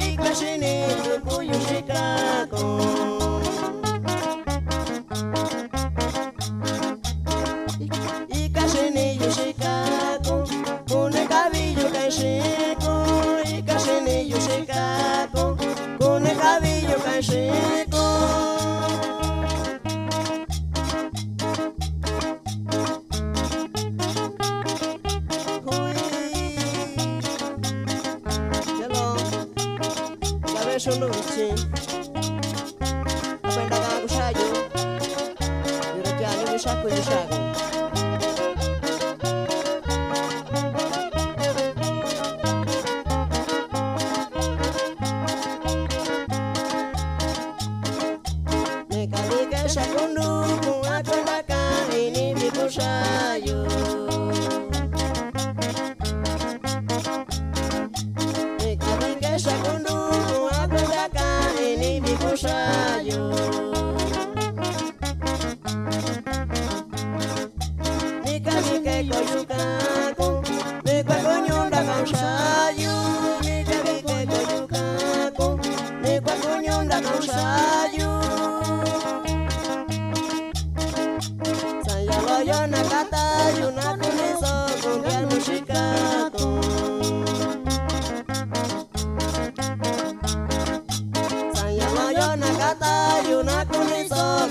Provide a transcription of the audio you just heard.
Y casi en yo se cago Y casi en yo se Con el cabello casi cago Y casi en yo se cago Con el cabello casi seco kesho lunchi akwendaga gushayo biro byanyu bishakurishaga yo.